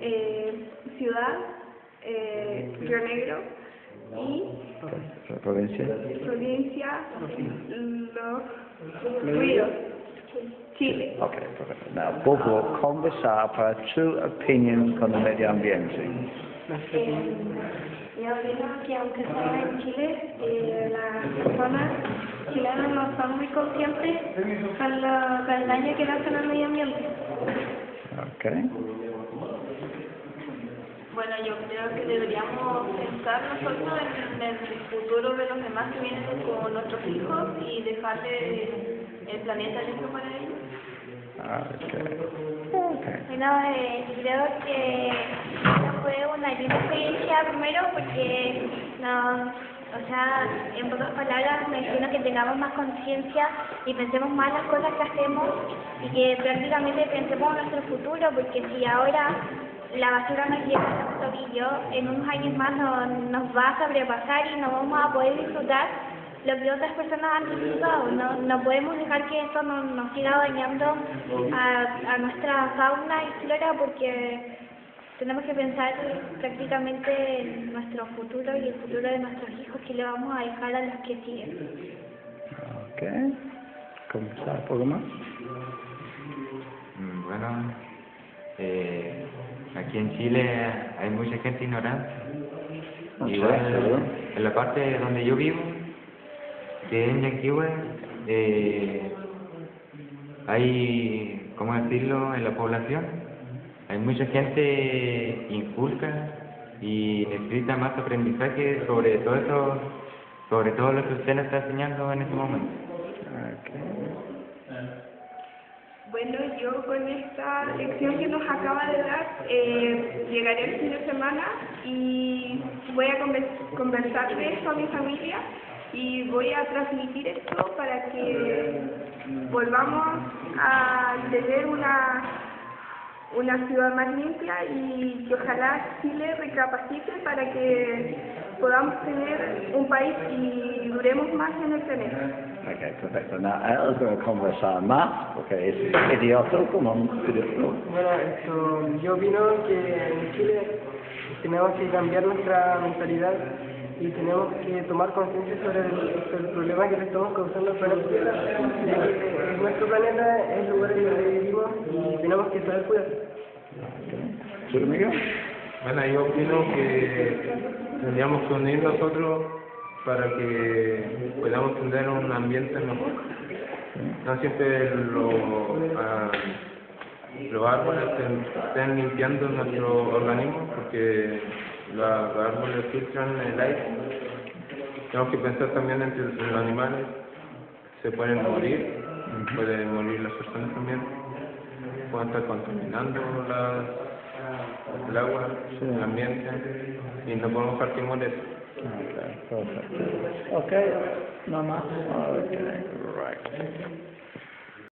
eh, ciudad, eh, Río Negro y. Provincia? provincia Los Ríos, Chile. Ok, perfecto. Now, poco conversar para tu opinión con el medio ambiente. Eh, yo opino que aunque sea en Chile, eh, las personas chilenas no son muy conscientes con, lo- con el daño que le hacen al medio ambiente. Ok. Bueno, yo creo que deberíamos pensar nosotros en el futuro de los demás que vienen como nuestros hijos y dejarle el planeta listo para ellos. Ok. Ok. Bueno, eh, creo que esta fue una linda experiencia primero porque nos, o sea, en pocas palabras me imagino que tengamos más conciencia y pensemos más las cosas que hacemos y que prácticamente pensemos en nuestro futuro porque si ahora la basura nos llega a los tobillos, en unos años más no- nos va a sobrepasar y no vamos a poder disfrutar lo que otras personas han disfrutado. No, no podemos dejar que esto no- nos siga dañando a, a nuestra fauna y flora porque tenemos que pensar prácticamente en nuestro futuro y el futuro de nuestros hijos que le vamos a dejar a los que siguen. Ok. Un poco más. Mm, Bueno, eh, aquí en Chile hay mucha gente ignorante. No sé, Igual en la parte donde yo vivo, que es en Yanquihue, eh, hay, ¿cómo decirlo?, en la población, hay mucha gente inculta y necesita más aprendizaje sobre todo eso, sobre todo lo que usted nos está enseñando en este momento. Bueno, yo con esta lección que nos acaba de dar, eh, llegaré el fin de semana y voy a conver- conversar de esto a mi familia y voy a transmitir esto para que volvamos a tener una, una ciudad más limpia y que ojalá Chile recapacite para que podamos tener un país y duremos más en el planeta. Ok, perfecto. Now, él va a conversar más porque es idiota como un idiota. Bueno, esto, yo opino que en Chile tenemos que cambiar nuestra mentalidad y tenemos que tomar conciencia sobre el, sobre el problema que le estamos causando al planeta, nuestro planeta es el lugar en donde vivimos y tenemos que saber cuidar. ¿Tú, amigo? Bueno, yo opino que tendríamos que unir nosotros para que podamos tener un ambiente mejor. No siempre lo, ah, los árboles estén, estén limpiando nuestro organismo porque la- los árboles filtran el aire. Tenemos que pensar también entre los animales, se pueden morir, pueden morir las personas también, pueden estar contaminando las el agua, el ambiente, y no podemos que muera eso. Okay, perfect. Okay, no más. Okay, right.